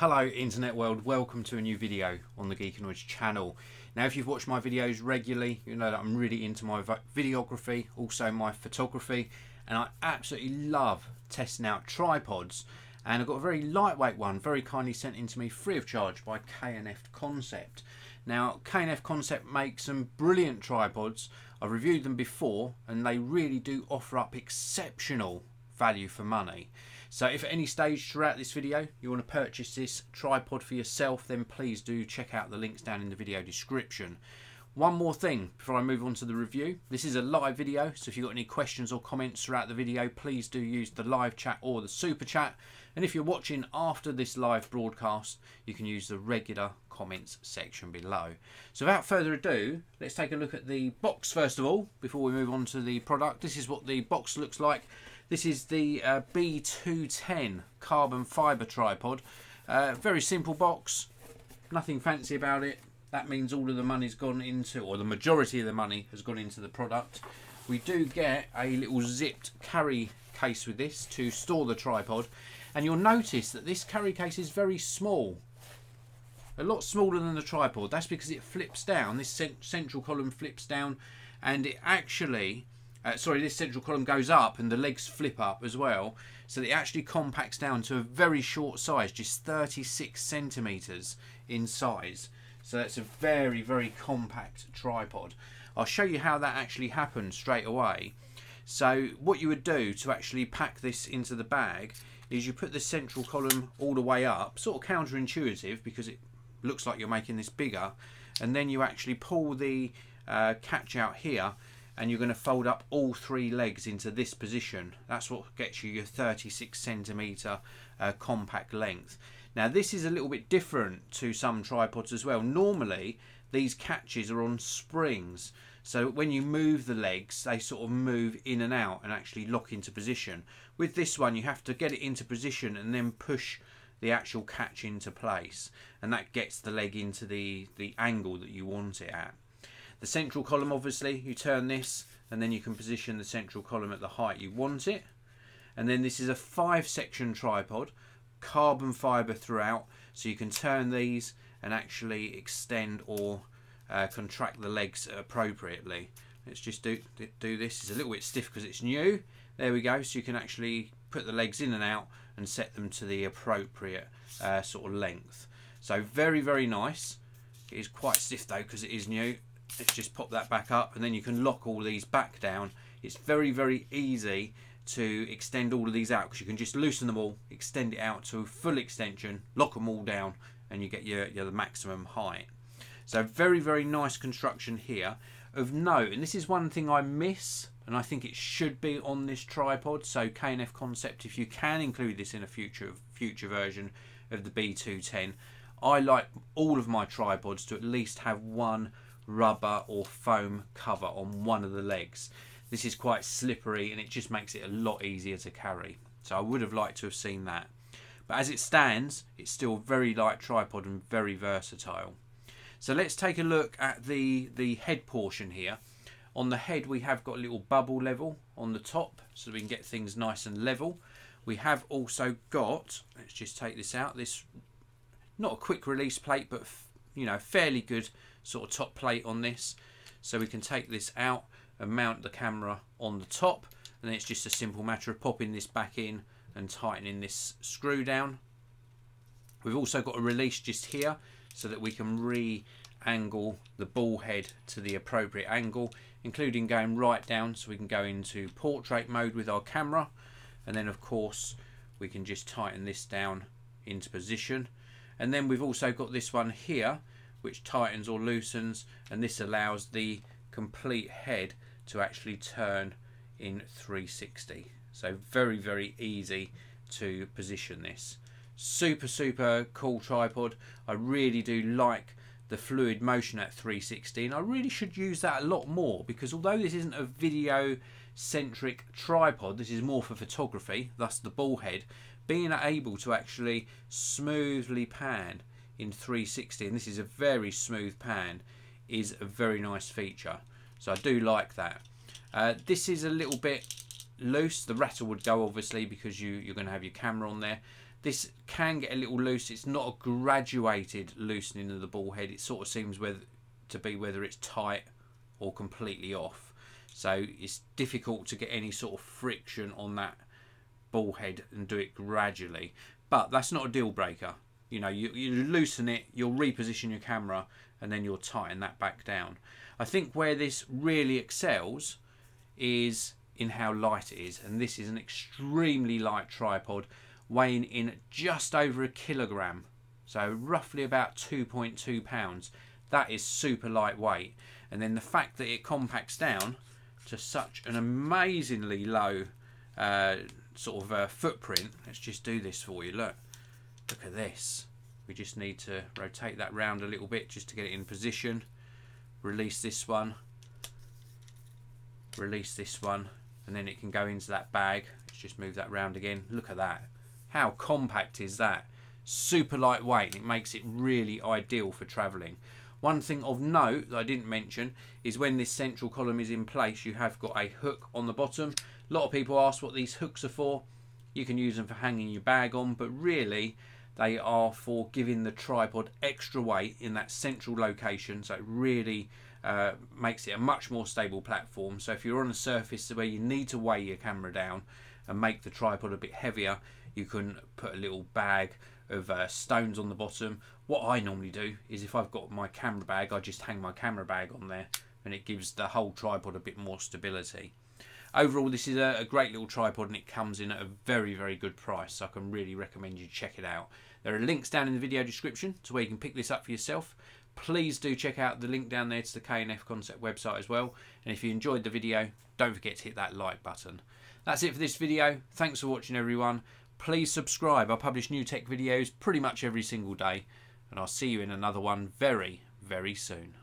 Hello internet world, welcome to a new video on the Geekanoids channel. Now if you've watched my videos regularly, you know that I'm really into my videography, also my photography, and I absolutely love testing out tripods. And I've got a very lightweight one, very kindly sent in to me free of charge by K&F Concept. Now K&F Concept makes some brilliant tripods. I've reviewed them before and they really do offer up exceptional value for money. So if at any stage throughout this video you want to purchase this tripod for yourself, then please do check out the links down in the video description. One more thing before I move on to the review. This is a live video, so if you've got any questions or comments throughout the video, please do use the live chat or the super chat. And if you're watching after this live broadcast, you can use the regular comments section below. So without further ado, let's take a look at the box first of all, before we move on to the product. This is what the box looks like. This is the uh, B210 carbon fibre tripod. Uh, very simple box, nothing fancy about it. That means all of the money's gone into, or the majority of the money has gone into the product. We do get a little zipped carry case with this to store the tripod. And you'll notice that this carry case is very small. A lot smaller than the tripod. That's because it flips down. This central column flips down and it actually uh, sorry, this central column goes up and the legs flip up as well. So it actually compacts down to a very short size, just 36 centimeters in size. So that's a very, very compact tripod. I'll show you how that actually happens straight away. So what you would do to actually pack this into the bag is you put the central column all the way up, sort of counterintuitive because it looks like you're making this bigger, and then you actually pull the uh, catch out here and you're going to fold up all three legs into this position. That's what gets you your 36 centimeter uh, compact length. Now this is a little bit different to some tripods as well. Normally these catches are on springs. So when you move the legs, they sort of move in and out and actually lock into position. With this one, you have to get it into position and then push the actual catch into place. And that gets the leg into the, the angle that you want it at. The central column, obviously, you turn this and then you can position the central column at the height you want it. And then this is a five section tripod, carbon fibre throughout, so you can turn these and actually extend or uh, contract the legs appropriately. Let's just do, do this. It's a little bit stiff because it's new. There we go. So you can actually put the legs in and out and set them to the appropriate uh, sort of length. So very, very nice. It is quite stiff though because it is new let's just pop that back up and then you can lock all these back down. It's very very easy to extend all of these out because you can just loosen them all extend it out to full extension lock them all down and you get your, your the maximum height. So very very nice construction here. Of note and this is one thing I miss and I think it should be on this tripod so K&F concept if you can include this in a future future version of the B210 I like all of my tripods to at least have one rubber or foam cover on one of the legs. This is quite slippery and it just makes it a lot easier to carry. So I would have liked to have seen that. But as it stands, it's still very light tripod and very versatile. So let's take a look at the, the head portion here. On the head we have got a little bubble level on the top so we can get things nice and level. We have also got, let's just take this out, this not a quick release plate but you know fairly good sort of top plate on this. So we can take this out and mount the camera on the top. And it's just a simple matter of popping this back in and tightening this screw down. We've also got a release just here so that we can re-angle the ball head to the appropriate angle, including going right down so we can go into portrait mode with our camera. And then of course we can just tighten this down into position. And then we've also got this one here which tightens or loosens and this allows the complete head to actually turn in 360 so very very easy to position this. Super super cool tripod. I really do like the fluid motion at 360 and I really should use that a lot more because although this isn't a video centric tripod this is more for photography thus the ball head being able to actually smoothly pan in 360 and this is a very smooth pan is a very nice feature so I do like that uh, this is a little bit loose. The rattle would go obviously because you, you're going to have your camera on there. This can get a little loose. It's not a graduated loosening of the ball head. It sort of seems whether to be whether it's tight or completely off. So it's difficult to get any sort of friction on that ball head and do it gradually. But that's not a deal breaker. You know, you, you loosen it, you'll reposition your camera, and then you'll tighten that back down. I think where this really excels is in how light it is, and this is an extremely light tripod weighing in just over a kilogram, so roughly about 2.2 pounds. That is super lightweight, and then the fact that it compacts down to such an amazingly low uh, sort of uh, footprint. Let's just do this for you. Look, look at this. We just need to rotate that round a little bit just to get it in position. Release this one. Release this one, and then it can go into that bag. Let's just move that round again. Look at that. How compact is that? Super lightweight. It makes it really ideal for travelling. One thing of note that I didn't mention is when this central column is in place, you have got a hook on the bottom. A lot of people ask what these hooks are for. You can use them for hanging your bag on, but really they are for giving the tripod extra weight in that central location. So it really uh, makes it a much more stable platform. So if you're on a surface where you need to weigh your camera down and make the tripod a bit heavier, you can put a little bag of uh, stones on the bottom. What I normally do is if I've got my camera bag, I just hang my camera bag on there and it gives the whole tripod a bit more stability. Overall, this is a, a great little tripod and it comes in at a very, very good price. So I can really recommend you check it out. There are links down in the video description to where you can pick this up for yourself. Please do check out the link down there to the K&F Concept website as well. And if you enjoyed the video, don't forget to hit that like button. That's it for this video. Thanks for watching everyone please subscribe. I publish new tech videos pretty much every single day, and I'll see you in another one very, very soon.